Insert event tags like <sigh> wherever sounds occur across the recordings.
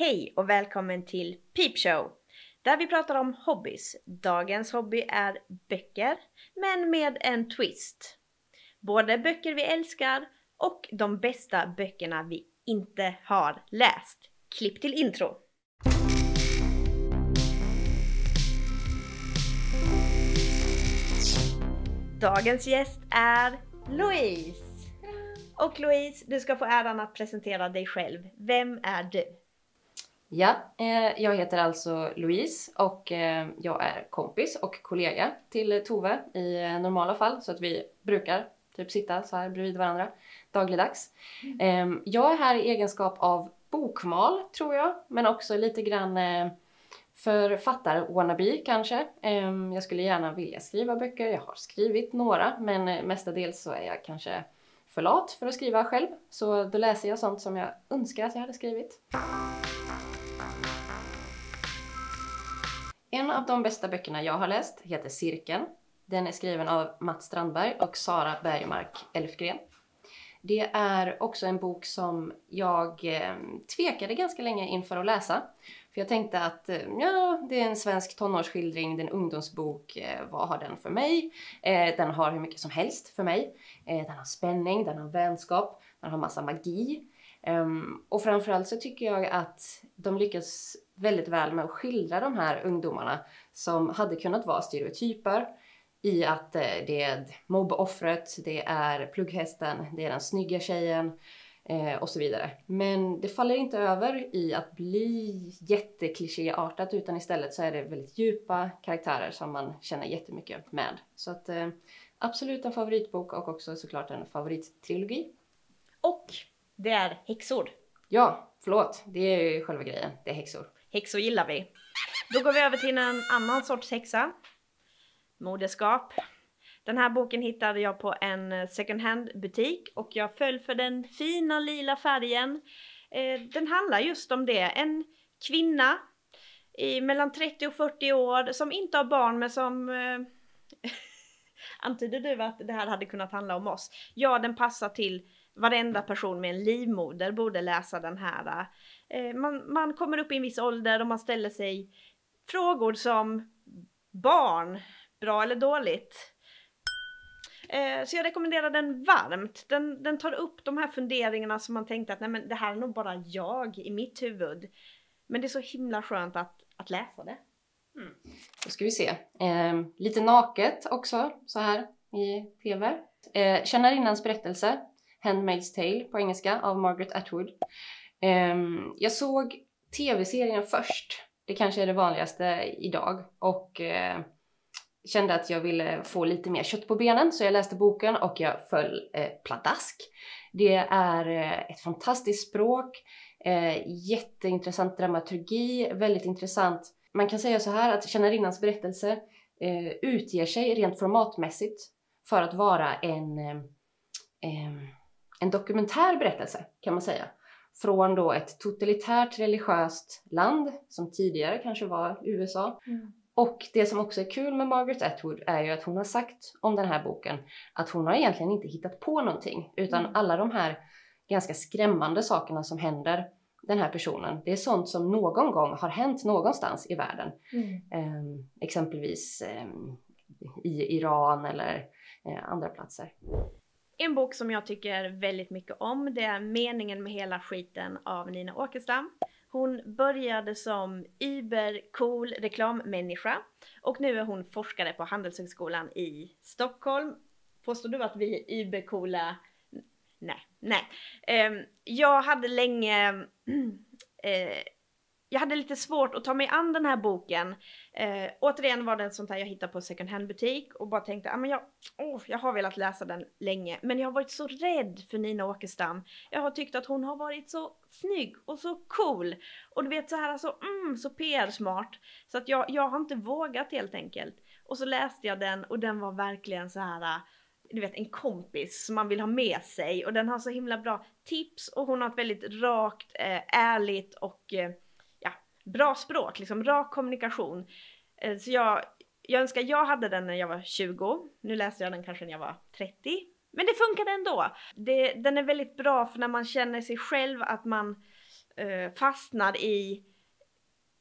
Hej och välkommen till Peep Show! Där vi pratar om hobbys. Dagens hobby är böcker, men med en twist. Både böcker vi älskar och de bästa böckerna vi inte har läst. Klipp till intro! Dagens gäst är Louise! Och Louise, du ska få äran att presentera dig själv. Vem är du? Ja, eh, jag heter alltså Louise och eh, jag är kompis och kollega till Tove i eh, normala fall så att vi brukar typ sitta så här bredvid varandra dagligdags. Mm. jag är här i egenskap av bokmal tror jag, men också lite grann eh, författar-wannabe kanske. Ehm, jag skulle gärna vilja skriva böcker, jag har skrivit några men eh, mestadels så är jag kanske för lat för att skriva själv. Så då läser jag sånt som jag önskar att jag hade skrivit. En av de bästa böckerna jag har läst heter Cirkeln. Den är skriven av Mats Strandberg och Sara Bergmark Elfgren. Det är också en bok som jag eh, tvekade ganska länge inför att läsa. För jag tänkte att eh, ja, det är en svensk tonårsskildring, det är en ungdomsbok, eh, vad har den för mig? Den har hur mycket som helst för mig. Den har spänning, den har vänskap, den har massa magi. Um, och framförallt så tycker jag att de lyckas väldigt väl med att skildra de här ungdomarna som hade kunnat vara stereotyper i att eh, det är mobboffret, det är plugghästen, det är den snygga tjejen eh, och så vidare. Men det faller inte över i att bli jätteklichéartat utan istället så är det väldigt djupa karaktärer som man känner jättemycket med. Så att eh, absolut en favoritbok och också såklart en favorittrilogi. Och det är häxor. Ja, förlåt. Det är ju själva grejen. Det är häxor. Häxor gillar vi. Då går vi över till en annan sorts häxa. Moderskap. Den här boken hittade jag på en second hand butik och jag föll för den fina lila färgen. Eh, den handlar just om det. En kvinna i mellan 30 och 40 år som inte har barn men som eh, <laughs> Antyder du att det här hade kunnat handla om oss? Ja, den passar till varenda person med en livmoder borde läsa den här. Eh, man, man kommer upp i en viss ålder och man ställer sig frågor som barn, bra eller dåligt? Eh, så jag rekommenderar den varmt. Den, den tar upp de här funderingarna som man tänkte att nej men det här är nog bara jag i mitt huvud. Men det är så himla skönt att, att läsa det. Mm. Då ska vi se. Eh, lite naket också så här i TV. Eh, Tjänarinnans berättelse Handmaid's Tale på engelska av Margaret Atwood. Um, jag såg tv-serien först. Det kanske är det vanligaste idag. Och uh, kände att jag ville få lite mer kött på benen så jag läste boken och jag föll uh, pladask. Det är uh, ett fantastiskt språk, uh, jätteintressant dramaturgi, väldigt intressant. Man kan säga så här att tjänarinnans berättelse utger sig rent formatmässigt för att vara en en dokumentär berättelse kan man säga. Från då ett totalitärt religiöst land som tidigare kanske var USA. Mm. Och det som också är kul med Margaret Atwood är ju att hon har sagt om den här boken att hon har egentligen inte hittat på någonting utan mm. alla de här ganska skrämmande sakerna som händer den här personen, det är sånt som någon gång har hänt någonstans i världen. Mm. Eh, exempelvis eh, i Iran eller eh, andra platser. En bok som jag tycker väldigt mycket om det är Meningen med hela skiten av Nina Åkestam. Hon började som übercool reklammänniska och nu är hon forskare på Handelshögskolan i Stockholm. Påstår du att vi är übercoola? Nej, nej. Ehm, jag hade länge <clears throat> eh, jag hade lite svårt att ta mig an den här boken. Eh, återigen var det en sånt här jag hittade på second hand butik och bara tänkte, ah, men jag, oh, jag har velat läsa den länge. Men jag har varit så rädd för Nina Åkestam. Jag har tyckt att hon har varit så snygg och så cool. Och du vet så här alltså, mm, så PR-smart. Så att jag, jag har inte vågat helt enkelt. Och så läste jag den och den var verkligen så här du vet en kompis som man vill ha med sig och den har så himla bra tips och hon har ett väldigt rakt, eh, ärligt och eh, bra språk, liksom rak kommunikation. Eh, så jag, jag önskar jag hade den när jag var 20. Nu läste jag den kanske när jag var 30. Men det funkade ändå. Det, den är väldigt bra för när man känner sig själv att man eh, fastnar i,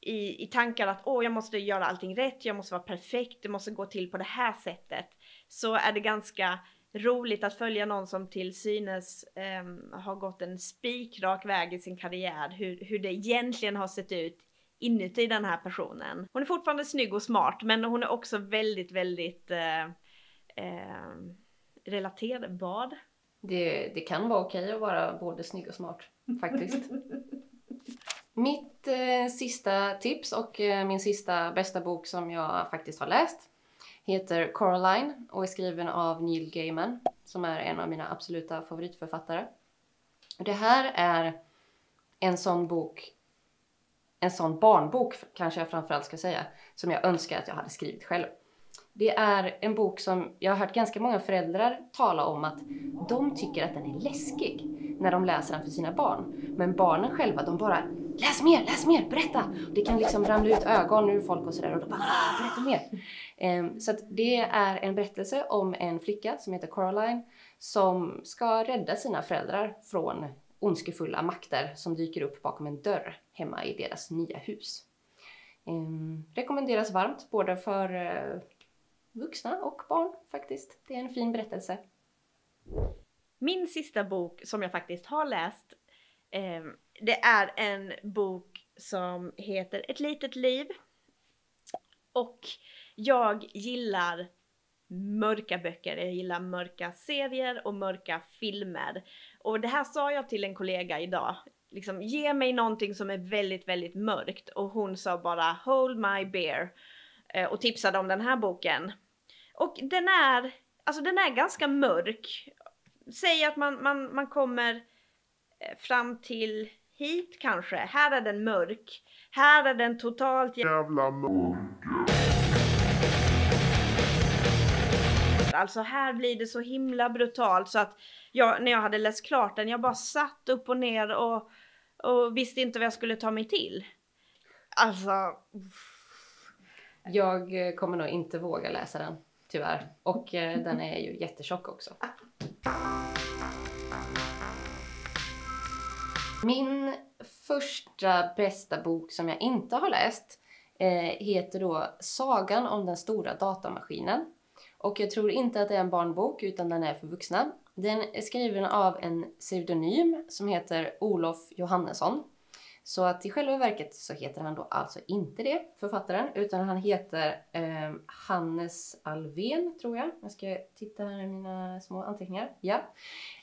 i, i tankar att åh, jag måste göra allting rätt, jag måste vara perfekt, det måste gå till på det här sättet. Så är det ganska roligt att följa någon som till synes eh, har gått en spikrak väg i sin karriär, hur, hur det egentligen har sett ut inuti den här personen. Hon är fortfarande snygg och smart men hon är också väldigt, väldigt eh, eh, relaterbar. Det, det kan vara okej att vara både snygg och smart faktiskt. <laughs> Mitt eh, sista tips och eh, min sista bästa bok som jag faktiskt har läst heter Coraline och är skriven av Neil Gaiman som är en av mina absoluta favoritförfattare. Det här är en sån bok, en sån barnbok kanske jag framförallt ska säga, som jag önskar att jag hade skrivit själv. Det är en bok som jag har hört ganska många föräldrar tala om att de tycker att den är läskig när de läser den för sina barn. Men barnen själva, de bara läs mer, läs mer, berätta! Det kan liksom ramla ut ögon ur folk och sådär och de bara ah, berätta mer. Ehm, så att det är en berättelse om en flicka som heter Coraline som ska rädda sina föräldrar från ondskefulla makter som dyker upp bakom en dörr hemma i deras nya hus. Um, rekommenderas varmt både för eh, vuxna och barn faktiskt. Det är en fin berättelse. Min sista bok som jag faktiskt har läst eh, det är en bok som heter Ett litet liv. Och jag gillar mörka böcker, jag gillar mörka serier och mörka filmer. Och det här sa jag till en kollega idag. Liksom, ge mig någonting som är väldigt, väldigt mörkt. Och hon sa bara Hold my bear. Eh, och tipsade om den här boken. Och den är, alltså den är ganska mörk. Säg att man, man, man kommer eh, fram till hit kanske. Här är den mörk. Här är den totalt jävla mörk. Alltså här blir det så himla brutalt så att jag, när jag hade läst klart den, jag bara satt upp och ner och, och visste inte vad jag skulle ta mig till. Alltså... Jag eh, kommer nog inte våga läsa den, tyvärr. Och eh, den är ju jättetjock också. Min första bästa bok som jag inte har läst eh, heter då Sagan om den stora datamaskinen. Och jag tror inte att det är en barnbok utan den är för vuxna. Den är skriven av en pseudonym som heter Olof Johannesson. Så att i själva verket så heter han då alltså inte det, författaren, utan han heter eh, Hannes Alven, tror jag. Jag ska titta här i mina små anteckningar. Ja.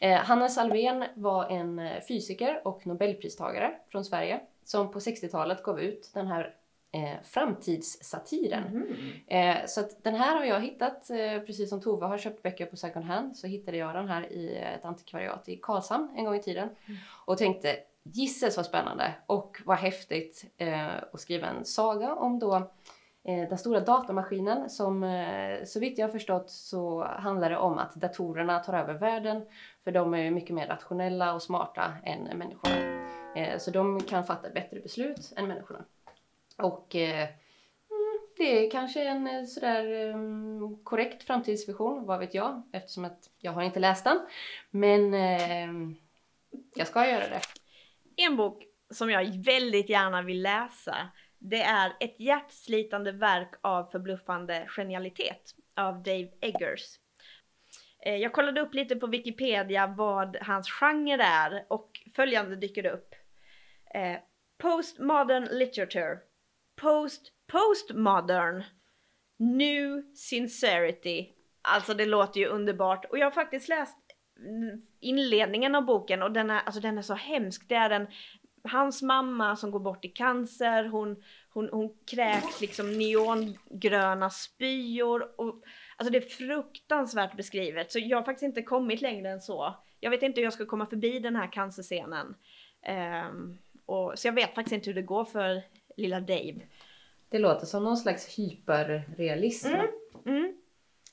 Eh, Hannes Alven var en eh, fysiker och nobelpristagare från Sverige som på 60-talet gav ut den här eh, framtidssatiren. Mm. Eh, så att den här har jag hittat, eh, precis som Tove har köpt böcker på second hand, så hittade jag den här i ett antikvariat i Karlshamn en gång i tiden mm. och tänkte Gisses vad spännande och vad häftigt eh, att skriva en saga om då eh, den stora datamaskinen som eh, så vitt jag har förstått så handlar det om att datorerna tar över världen för de är mycket mer rationella och smarta än människorna. Så de kan fatta bättre beslut än människorna. Och eh, mm, det är kanske en eh, sådär um, korrekt framtidsvision, vad vet jag, eftersom att jag har inte läst den. Men eh, jag ska göra det. En bok som jag väldigt gärna vill läsa det är Ett hjärtslitande verk av förbluffande genialitet av Dave Eggers. Eh, jag kollade upp lite på Wikipedia vad hans genre är och följande dyker upp. Postmodern literature. Post postmodern. New sincerity. Alltså det låter ju underbart och jag har faktiskt läst inledningen av boken och den är, alltså den är så hemsk. Det är en, hans mamma som går bort i cancer, hon, hon, hon kräks liksom neongröna spyor och alltså det är fruktansvärt beskrivet så jag har faktiskt inte kommit längre än så. Jag vet inte hur jag ska komma förbi den här cancerscenen. Um, och, så jag vet faktiskt inte hur det går för lilla Dave. Det låter som någon slags hyperrealism. Mm, mm.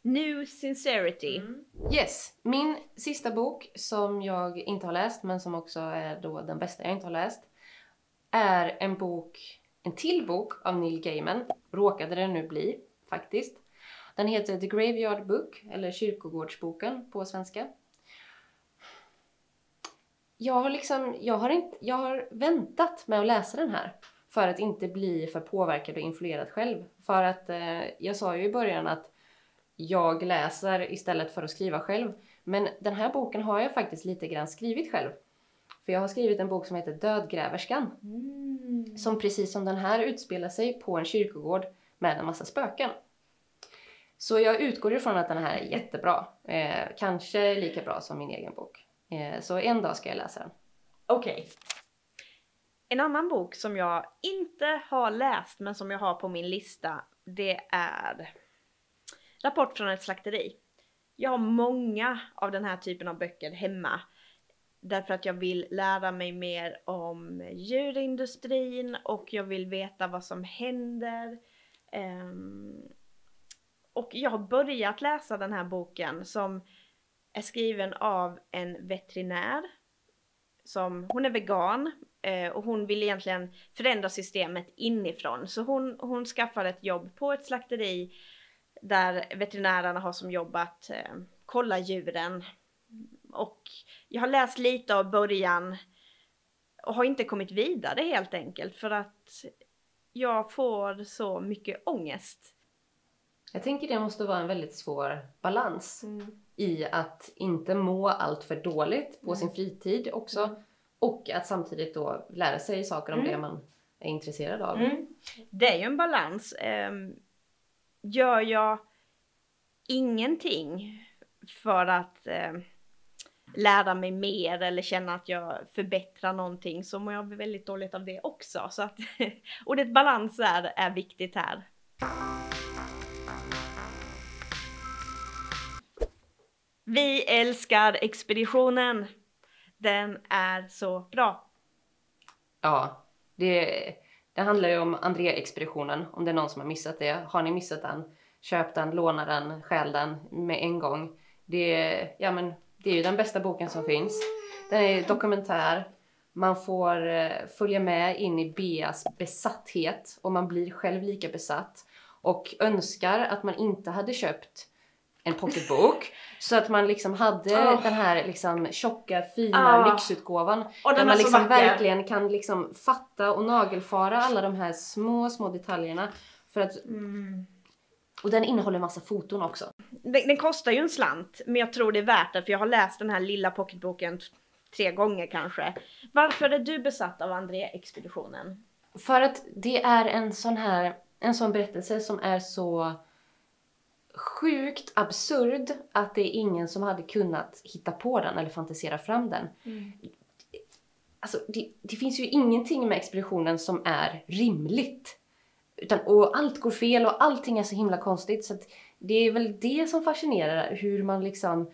New Sincerity. Mm. Yes, min sista bok som jag inte har läst men som också är då den bästa jag inte har läst är en bok, en till bok av Neil Gaiman, råkade det nu bli faktiskt. Den heter The Graveyard Book, eller Kyrkogårdsboken på svenska. jag har liksom, jag har, inte, jag har väntat med att läsa den här för att inte bli för påverkad och influerad själv. För att eh, jag sa ju i början att jag läser istället för att skriva själv. Men den här boken har jag faktiskt lite grann skrivit själv. För jag har skrivit en bok som heter Dödgräverskan. Mm. Som precis som den här utspelar sig på en kyrkogård med en massa spöken. Så jag utgår ifrån att den här är jättebra. Eh, kanske lika bra som min egen bok. Eh, så en dag ska jag läsa den. Okej. En annan bok som jag inte har läst men som jag har på min lista det är Rapport från ett slakteri. Jag har många av den här typen av böcker hemma därför att jag vill lära mig mer om djurindustrin och jag vill veta vad som händer. Ehm, och jag har börjat läsa den här boken som är skriven av en veterinär som, hon är vegan och hon vill egentligen förändra systemet inifrån. Så hon, hon skaffar ett jobb på ett slakteri där veterinärerna har som jobb att eh, kolla djuren. Och jag har läst lite av början och har inte kommit vidare helt enkelt för att jag får så mycket ångest. Jag tänker det måste vara en väldigt svår balans i att inte må allt för dåligt på Mm. sin fritid också. Och att samtidigt då lära sig saker om Mm. det man är intresserad av. Mm. Det är ju en balans. Ehm, Gör jag ingenting för att eh, lära mig mer eller känna att jag förbättrar någonting så mår jag väldigt dåligt av det också. Så att <laughs> ordet balans är, är viktigt här. Vi älskar expeditionen. Den är så bra. Ja, det, det handlar ju om André-expeditionen, om det är någon som har missat det. Har ni missat den, köp den, låna den, stjäl den med en gång. Det, är- ja, men, det är ju den bästa boken som finns. Den är dokumentär. Man får eh, följa med in i Beas besatthet och man blir själv lika besatt. Och önskar att man inte hade köpt en pocketbok så att man liksom hade Åh. den här liksom tjocka fina Ah. lyxutgåvan Och där man liksom verkligen kan liksom fatta och nagelfara alla de här små, små detaljerna. För att, Mm. och den innehåller massa foton också. Den, den kostar ju en slant, men jag tror det är värt det för jag har läst den här lilla pocketboken tre gånger kanske. Varför är du besatt av André-expeditionen? För att det är en sån här, en sån berättelse som är så sjukt absurd att det är ingen som hade kunnat hitta på den eller fantisera fram den. Alltså, det, det finns ju ingenting med expeditionen som är rimligt. Utan, och allt går fel och allting är så himla konstigt. Så det är väl det som fascinerar, hur man liksom...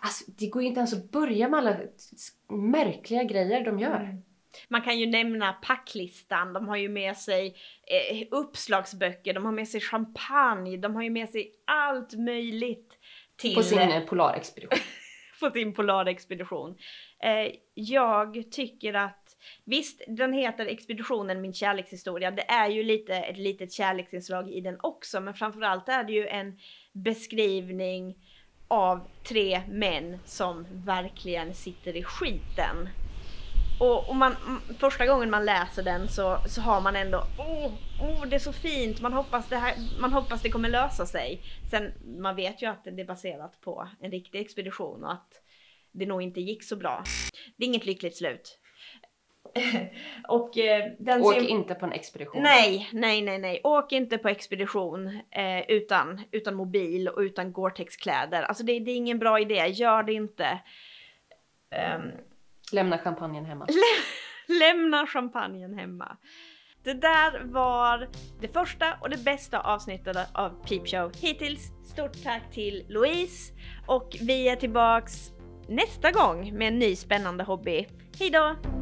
Alltså, det går ju inte ens att börja med alla märkliga grejer de gör. Man kan ju nämna packlistan, de har ju med sig eh, uppslagsböcker, de har med sig champagne, de har ju med sig allt möjligt till På sin eh, polarexpedition. <laughs> på sin polarexpedition. Eh, jag tycker att visst, den heter expeditionen min kärlekshistoria. Det är ju lite ett litet kärleksinslag i den också, men framförallt är det ju en beskrivning av tre män som verkligen sitter i skiten. Och, och man, första gången man läser den så, så har man ändå åh, åh, det är så fint, man hoppas det, här, man hoppas det kommer lösa sig. Sen, man vet ju att det är baserat på en riktig expedition och att det nog inte gick så bra. Det är inget lyckligt slut. <laughs> och eh, den Åk ser- inte på en expedition. Nej, nej, nej, nej. Åk inte på expedition eh, utan, utan mobil och utan Gore-Tex-kläder. Alltså det, det är ingen bra idé, gör det inte. Ehm, Lämna champagnen hemma. <laughs> lämna champagnen hemma. Det där var det första och det bästa avsnittet av Peep Show hittills. Stort tack till Louise och vi är tillbaks nästa gång med en ny spännande hobby. Hejdå!